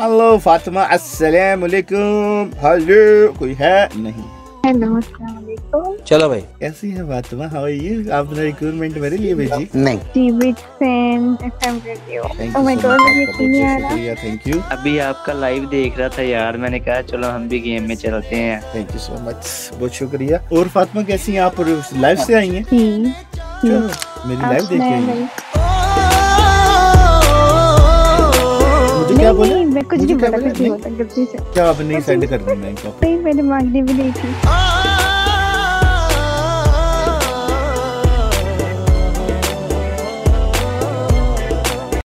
Hello Fatima अस्सलाम वालेकुम। Hello कोई है नहीं? हेलो चलो भाई। कैसी है फातिमा? हाउ आर यू आपने रिक्रूटमेंट मेरे लिए भेजी? नहीं। Big fan FM radio thank oh my God मुझे आपका नहीं आ रहा शुक्रिया थैंक यू अभी आपका लाइव देख रहा था यार मैंने कहा चलो हम भी गेम में चलते हैं। थैंक यू सो मच बहुत शुक्रिया। और फातिमा कैसी हैं आप? लाइव से आई हैं? जी मेरी लाइव देख क्या नहीं मैं कुछ नहीं बोला बोला? कुछ नहीं? बोला गलती से क्या आपने नहीं सेंड कर दी नहीं मैंने मांगनी भी नहीं थी